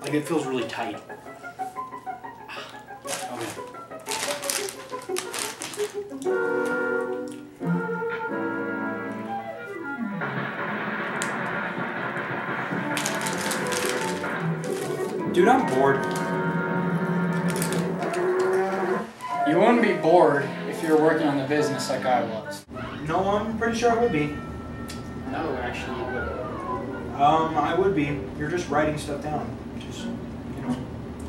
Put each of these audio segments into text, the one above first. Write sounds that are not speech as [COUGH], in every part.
Like it feels really tight. Okay. Dude, I'm bored. You wouldn't be bored if you were working on the business like I was. No, I'm pretty sure I would be. No, actually, you would. Um, I would be. You're just writing stuff down. Just, you know.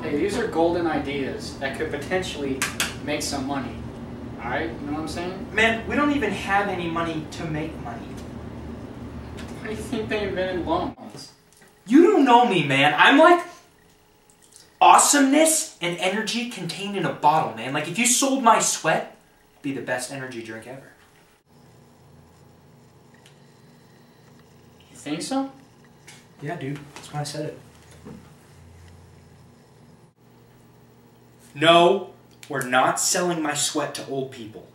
Hey, these are golden ideas that could potentially make some money. Alright? You know what I'm saying? Man, we don't even have any money to make money. Do you think they invented loans? You don't know me, man. I'm like awesomeness and energy contained in a bottle, man. Like if you sold my sweat, it'd be the best energy drink ever. You think so? Yeah, dude. That's why I said it. No, we're not selling my sweat to old people.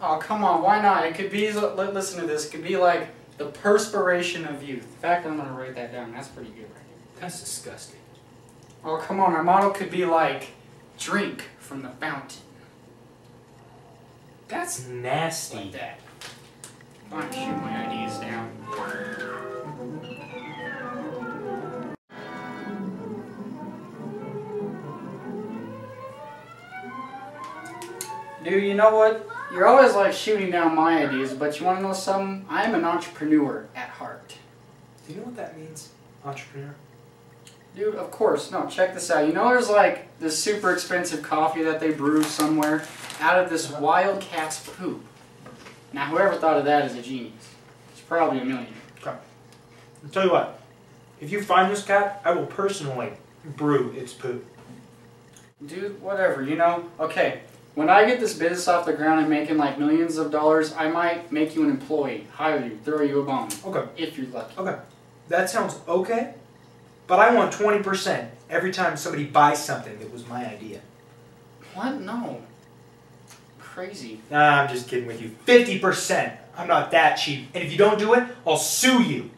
Oh, come on, why not? It could be, listen to this, it could be like the perspiration of youth. In fact, I'm gonna write that down. That's pretty good right here. That's disgusting. Oh, come on, our motto could be like, drink from the fountain. That's nasty. Like that. I'm gonna shoot my ideas down. Dude, you know what? You're always like shooting down my ideas, but you wanna know something? I'm an entrepreneur at heart. Do you know what that means? Entrepreneur? Dude, of course. No, check this out. You know there's like this super expensive coffee that they brew somewhere out of this uh-huh. wild cat's poop. Now, whoever thought of that is a genius. It's probably a millionaire. I'll tell you what. If you find this cat, I will personally brew its poop. Dude, whatever, you know? Okay, when I get this business off the ground and making like millions of dollars, I might make you an employee, hire you, throw you a bone, Okay. if you're lucky. Okay. That sounds okay, but I want 20% every time somebody buys something that was my idea. What? No. Crazy. Nah, I'm just kidding with you. 50%. I'm not that cheap. And if you don't do it, I'll sue you.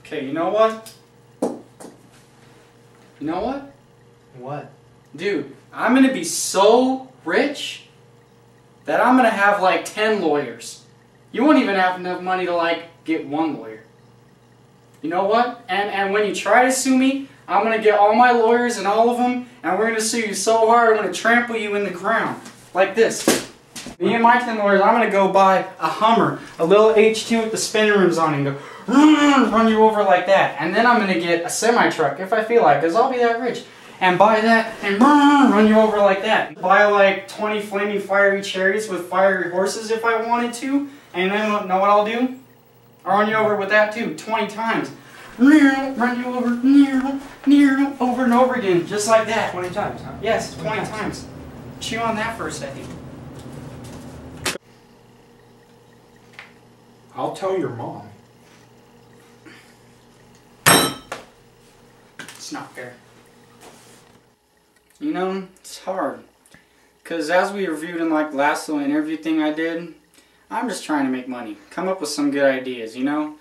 Okay, you know what? You know what? What? Dude, I'm gonna be so rich that I'm gonna have like 10 lawyers. You won't even have enough money to like get one lawyer. You know what? And and when you try to sue me, I'm gonna get all my lawyers and all of them, and we're gonna sue you so hard I'm gonna trample you in the ground. Like this. Me and my 10 lawyers, I'm gonna go buy a Hummer, a little H2 with the spinning rims on it, and go run you over like that. And then I'm gonna get a semi truck if I feel like, because I'll be that rich. And buy that and run you over like that. Buy like 20 flaming fiery chariots with fiery horses if I wanted to. And then know what I'll do? I'll run you over with that too, 20 times. Run you over, over and over again, just like that. 20 times, huh? Yes, 20 times. Chew on that for a second. I'll tell your mom. It's not fair. You know, it's hard. Because as we reviewed in like last little interview thing I did, I'm just trying to make money. Come up with some good ideas, you know?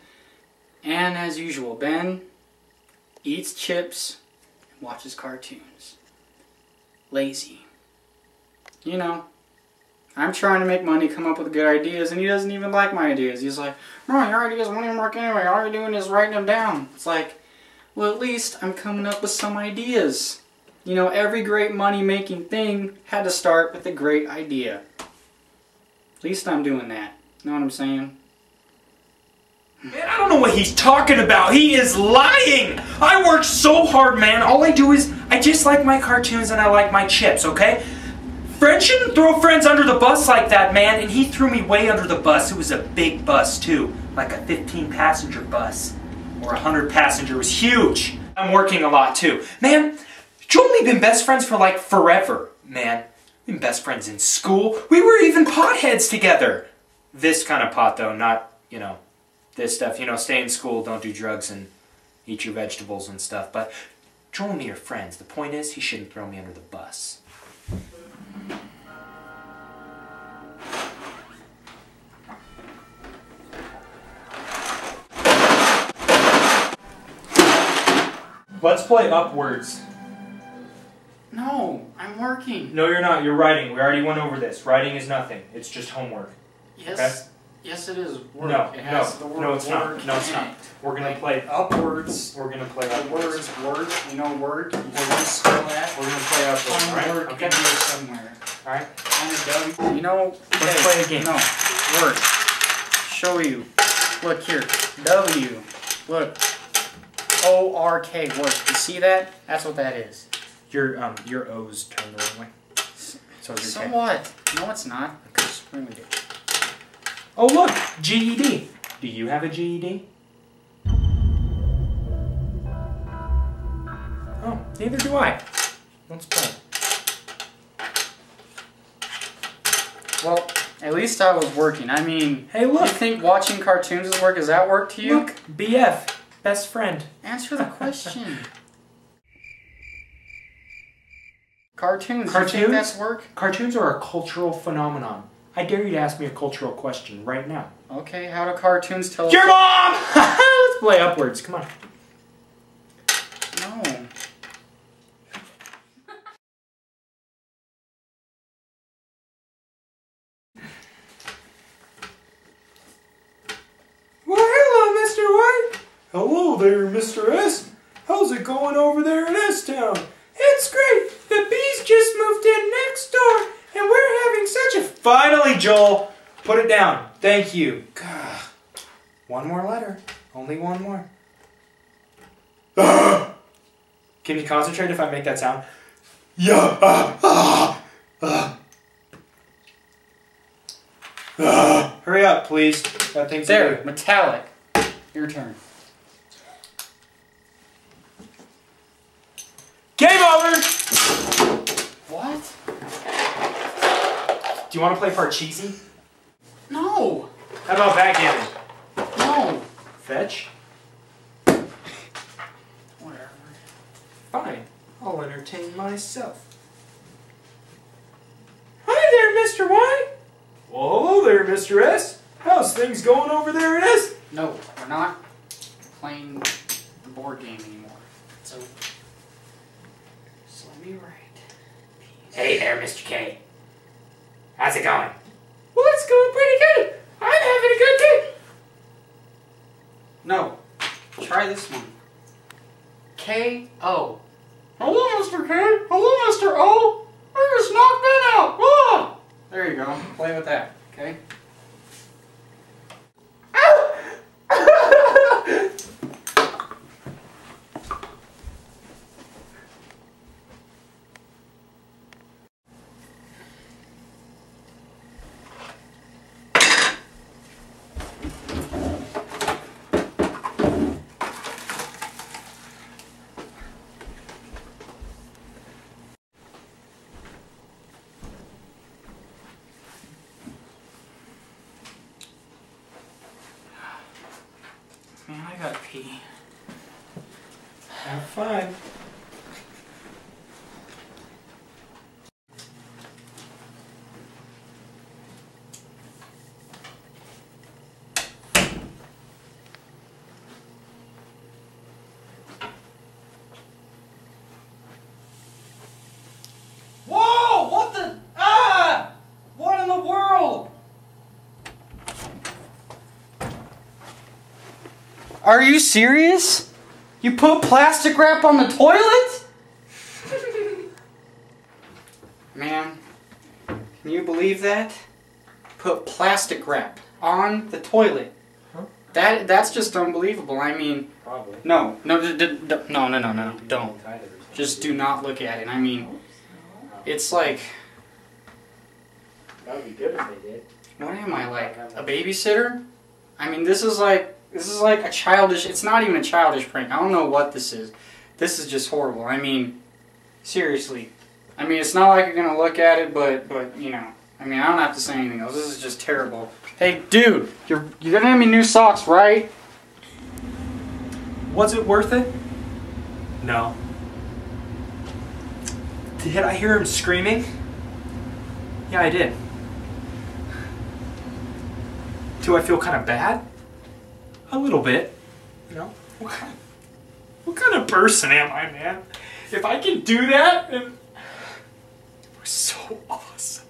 And as usual, Ben eats chips and watches cartoons. Lazy. You know, I'm trying to make money, come up with good ideas, and he doesn't even like my ideas. He's like, Bro, your ideas won't even work anyway. All you're doing is writing them down. It's like, well, at least I'm coming up with some ideas. You know, every great money-making thing had to start with a great idea. At least I'm doing that. You know what I'm saying? Man, I don't know what he's talking about. He is lying. I work so hard, man. All I do is I just like my cartoons and I like my chips, okay? Fred shouldn't throw friends under the bus like that, man. And he threw me way under the bus. It was a big bus, too. Like a 15 passenger bus. Or a 100 passenger. It was huge. I'm working a lot, too. Man, Joel and me been best friends for like forever, man. We've been best friends in school. We were even potheads together. This kind of pot, though, not, you know, this stuff. You know, stay in school, don't do drugs, and eat your vegetables and stuff. But Joel and me are friends. The point is, he shouldn't throw me under the bus. Let's play Upwords. No, I'm working. No, you're not. You're writing. We already went over this. Writing is nothing. It's just homework. Yes. Yes, it is work. No, it has no, the word no, it's not. No, it's not. We're gonna Like, play. Upwords. We're gonna play The Upwords. words, word. You know, word. You can spell that. We're gonna play Upwords, Find right? word Okay. in here somewhere. All right. Find a W. You know. Let's play a game. No. Word. Show you. Look here. W. Look. O R K. Work. You see that? That's what that is. Your um your O's turned the wrong way. So is So your K. what? No, it's not. Because when we did. Oh look, GED. Do you have a GED? Oh, neither do I. Let's play. Well, at least I was working. I mean, Hey, look. you think watching cartoons is work? Does that work to you? Look, BF, best friend. Answer the question. [LAUGHS] Cartoons. Cartoons? that's work? Cartoons are a cultural phenomenon. I dare you to ask me a cultural question right now. Okay, how do cartoons tell Your mom! [LAUGHS] Let's play Upwords. Come on. No. Well, hello, Mr. White. Hello there, Mr. S. How's it going over there in S Town? It's great. The bees just moved in next door, and we're having such a. Finally, Joel. Put it down. Thank you. Gah. [SIGHS] One more letter. Only one more. [GASPS] Can you concentrate if I make that sound? Yeah. Ah, ah, ah. Ah. Hurry up, please. Got things. There, metallic. Your turn. Game over! What? Do you want to play Parcheesi? No. How about backgammon? No. Fetch? Whatever. Fine. I'll entertain myself. Hi there, Mr. Y. Well, hello there, Mr. S. How's things going over there at S? No, we're not playing the board game anymore. So, so let me write. Hey there, Mr. K. How's it going? Well, it's going pretty good. I'm having a good day. No. Try this one. K O. Hello, Mr. K. Hello, Mr. O. I just knocked Ben out. Ah! There you go. Play with that. Okay. Pee. Have fun. Whoa! What the? Ah! What in the world? Are you serious? You put plastic wrap on the toilet? [LAUGHS] Man, can you believe that? Put plastic wrap on the toilet. Huh? That that's just unbelievable. I mean, Probably. no, no, d- d- d- no, no, no, no, don't. Just do not look at it. I mean, it's like, That would be good if they did. what am I like? A babysitter? I mean, this is like, this is like a childish. It's not even a childish prank. I don't know what this is. This is just horrible. I mean, seriously. I mean, it's not like you're gonna look at it, but but you know. I mean, I don't have to say anything else. This is just terrible. Hey, dude, you're you're gonna have me new socks, right? Was it worth it? No. Did I hear him screaming? Yeah, I did. Do I feel kind of bad? A little bit. You know? What kind of person am I, man? If I can do that, then we're so awesome.